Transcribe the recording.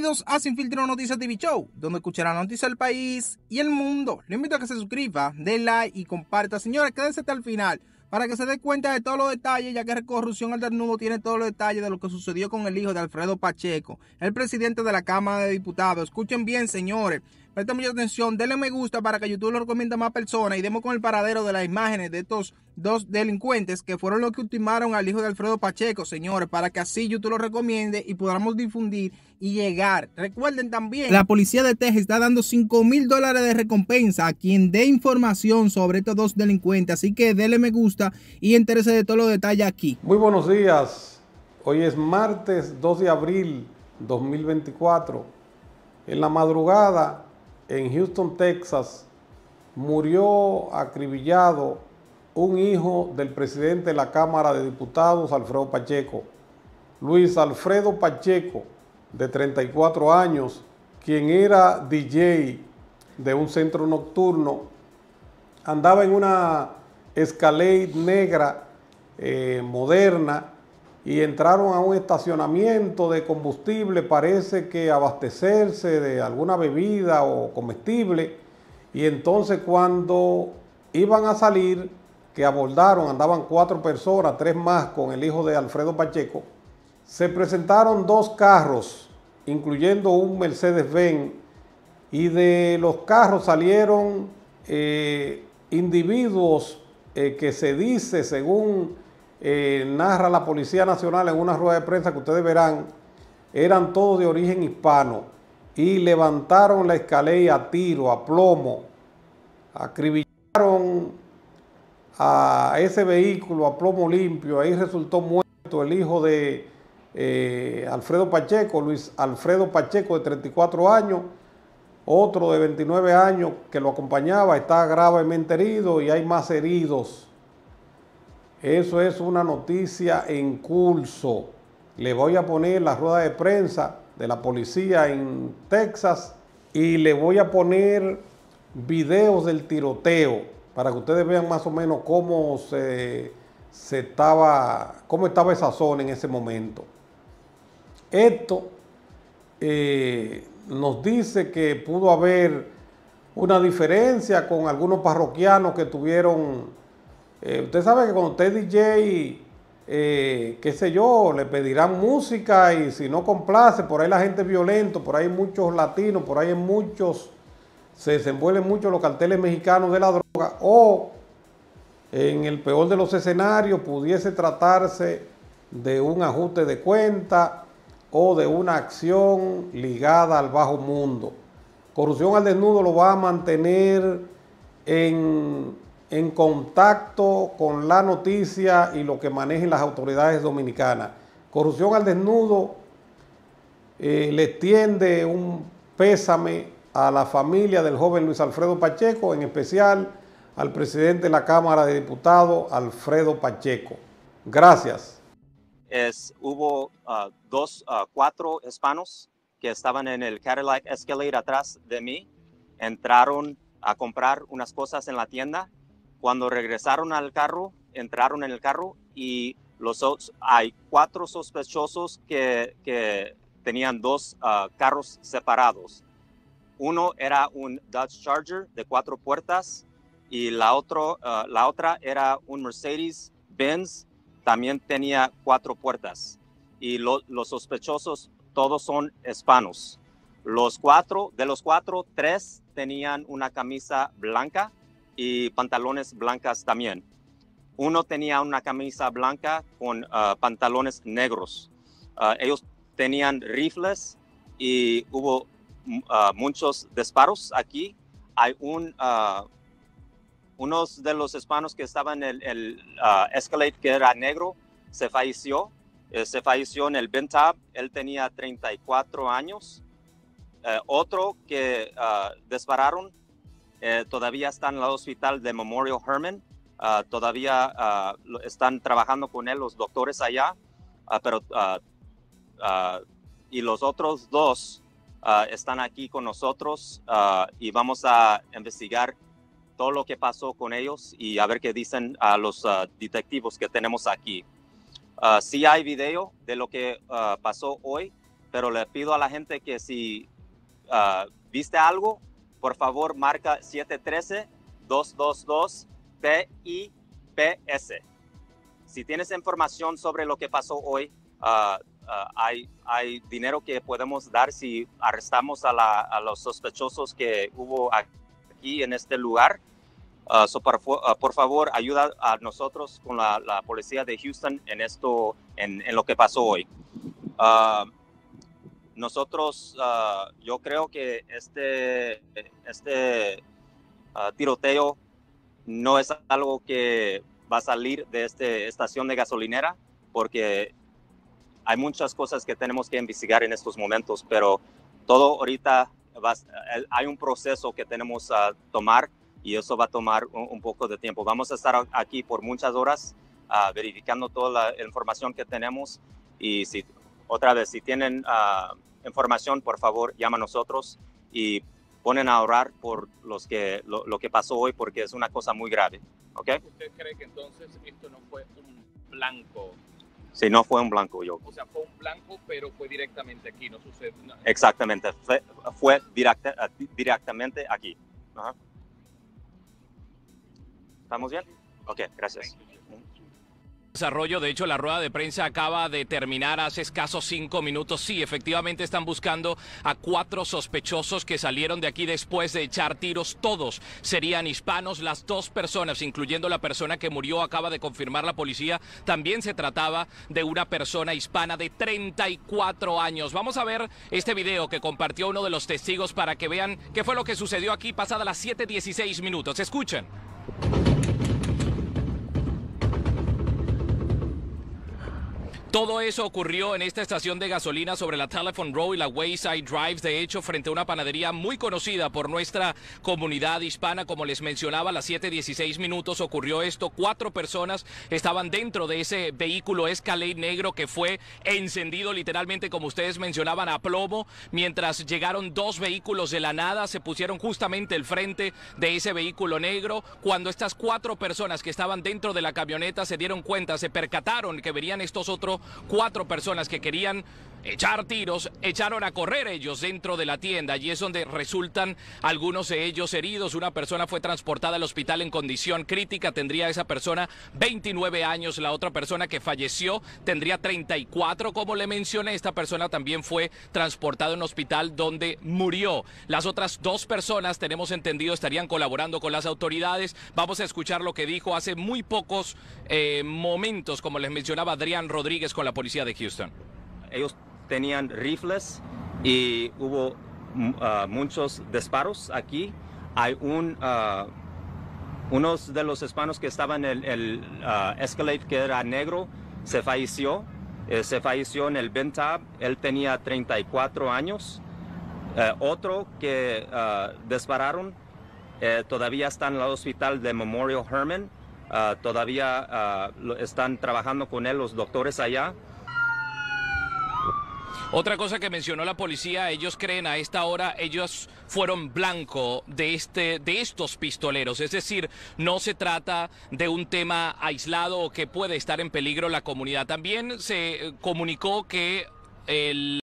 Bienvenidos a Sin Filtro Noticias TV Show, donde escuchará noticias del país y el mundo. Le invito a que se suscriba, dé like y comparta. Señores, quédese hasta el final para que se dé cuenta de todos los detalles, ya que Corrupción al Desnudo tiene todos los detalles de lo que sucedió con el hijo de Alfredo Pacheco, el presidente de la Cámara de Diputados. Escuchen bien, señores. Presten mucha atención, denle me gusta para que YouTube lo recomiende a más personas y demos con el paradero de las imágenes de estos dos delincuentes que fueron los que ultimaron al hijo de Alfredo Pacheco, señores, para que así YouTube lo recomiende y podamos difundir y llegar. Recuerden también, la policía de Texas está dando 5 mil dólares de recompensa a quien dé información sobre estos dos delincuentes, así que denle me gusta y entérese de todos los detalles aquí. Muy buenos días, hoy es martes 2 de abril 2024. En la madrugada en Houston, Texas, murió acribillado un hijo del presidente de la Cámara de Diputados, Alfredo Pacheco. Luis Alfredo Pacheco, de 34 años, quien era DJ de un centro nocturno, andaba en una Escalade negra eh, moderna y entraron a un estacionamiento de combustible, parece que abastecerse de alguna bebida o comestible, y entonces cuando iban a salir, que abordaron, andaban cuatro personas, tres más con el hijo de Alfredo Pacheco, se presentaron dos carros, incluyendo un Mercedes-Benz, y de los carros salieron eh, individuos eh, que se dice, según eh, narra la Policía Nacional en una rueda de prensa que ustedes verán, eran todos de origen hispano y levantaron la escalera a tiro, a plomo, acribillaron a ese vehículo a plomo limpio, ahí resultó muerto el hijo de eh, Alfredo Pacheco, Luis Alfredo Pacheco de 34 años, otro de 29 años que lo acompañaba, está gravemente herido y hay más heridos eso es una noticia en curso. Le voy a poner la rueda de prensa de la policía en Texas y le voy a poner videos del tiroteo para que ustedes vean más o menos cómo se, estaba, cómo estaba esa zona en ese momento. Esto eh, nos dice que pudo haber una diferencia con algunos parroquianos que tuvieron eh, usted sabe que cuando usted es DJ, eh, qué sé yo, le pedirán música y si no complace, por ahí la gente es violento, por ahí muchos latinos, por ahí hay muchos, se desenvuelven mucho los carteles mexicanos de la droga o en el peor de los escenarios pudiese tratarse de un ajuste de cuenta o de una acción ligada al bajo mundo. Corrupción al desnudo lo va a mantener en en contacto con la noticia y lo que manejen las autoridades dominicanas. Corrupción al desnudo eh, le tiende un pésame a la familia del joven Luis Alfredo Pacheco, en especial al presidente de la Cámara de Diputados, Alfredo Pacheco. Gracias. Hubo uh, dos, uh, cuatro hispanos que estaban en el Cadillac Escalade atrás de mí, entraron a comprar unas cosas en la tienda cuando regresaron al carro, entraron en el carro y los hay cuatro sospechosos que, que tenían dos ah, carros separados. Uno era un Dodge Charger de cuatro puertas y la, otro, ah, la otra era un Mercedes Benz, también tenía cuatro puertas. Y los sospechosos todos son hispanos. Los cuatro, de los cuatro, tres tenían una camisa blanca y pantalones blancas también. Uno tenía una camisa blanca con ah, pantalones negros. Ah, ellos tenían rifles y hubo mm, ah, muchos disparos aquí. Hay un, unos de los hispanos que estaban en el, Escalade que era negro se falleció. Eh, se falleció en el Bentab. Él tenía 34 años. Eh, otro que dispararon eh, todavía está en el hospital de Memorial Herman. Ah, todavía ah, están trabajando con él los doctores allá, ah, pero y los otros dos están aquí con nosotros y vamos a investigar todo lo que pasó con ellos y a ver qué dicen a los detectivos que tenemos aquí. si hay video de lo que pasó hoy pero le pido a la gente que si viste algo, por favor marca 713-222-PIPS. Si tienes información sobre lo que pasó hoy, ah, ah, hay, dinero que podemos dar si arrestamos a, los sospechosos que hubo aquí en este lugar. Ah, por, favor, ayuda a nosotros con la, policía de Houston en esto, en, lo que pasó hoy. Nosotros, ah, yo creo que este, este ah, tiroteo no es algo que va a salir de esta estación de gasolinera, porque hay muchas cosas que tenemos que investigar en estos momentos, pero todo ahorita va hay un proceso que tenemos a tomar y eso va a tomar un, poco de tiempo. Vamos a estar aquí por muchas horas ah, verificando toda la información que tenemos y si otra vez si tienen ah, información por favor llama a nosotros y ponen a orar por los que lo, lo que pasó hoy porque es una cosa muy grave, ¿ok? ¿Usted cree que entonces esto no fue un blanco? Si no fue un blanco yo. O sea, fue un blanco, pero fue directamente aquí, no sucede. no- Exactamente, fue, fue directa- directamente aquí. Ajá. ¿Estamos bien? Ok, gracias. Desarrollo, de hecho, la rueda de prensa acaba de terminar hace escasos cinco minutos. Sí, efectivamente están buscando a cuatro sospechosos que salieron de aquí después de echar tiros. Todos serían hispanos. Las dos personas, incluyendo la persona que murió, acaba de confirmar la policía. También se trataba de una persona hispana de 34 años. Vamos a ver este video que compartió uno de los testigos para que vean qué fue lo que sucedió aquí pasada las 7:16 minutos. Escuchen. Todo eso ocurrió en esta estación de gasolina sobre la Telephone Row y la Wayside Drive, de hecho, frente a una panadería muy conocida por nuestra comunidad hispana. Como les mencionaba, a las 7:16 minutos ocurrió esto. Cuatro personas estaban dentro de ese vehículo Escalade negro que fue encendido literalmente, como ustedes mencionaban, a plomo. Mientras llegaron dos vehículos de la nada, se pusieron justamente el frente de ese vehículo negro. Cuando estas cuatro personas que estaban dentro de la camioneta se dieron cuenta, se percataron que verían estos otros cuatro personas que querían echar tiros, echaron a correr ellos dentro de la tienda. Allí es donde resultan algunos de ellos heridos. Una persona fue transportada al hospital en condición crítica. Tendría esa persona 29 años. La otra persona que falleció tendría 34. Como le mencioné, esta persona también fue transportada a un hospital donde murió. Las otras dos personas, tenemos entendido, estarían colaborando con las autoridades. Vamos a escuchar lo que dijo hace muy pocos eh, momentos, como les mencionaba Adrián Rodríguez con la policía de Houston. Ellos tenían rifles y hubo ah, muchos disparos aquí. Hay un, ah, unos de los hispanos que estaban en el, el, ah, Escalade que era negro, se falleció. Eh, se falleció en el Bentab. Él tenía 34 años. Eh, otro que dispararon eh, todavía está en el hospital de Memorial Herman. Ah, todavía ah, están trabajando con él los doctores allá. Otra cosa que mencionó la policía, ellos creen a esta hora, ellos fueron blanco de este, de estos pistoleros. Es decir, no se trata de un tema aislado o que puede estar en peligro la comunidad. También se eh, comunicó que el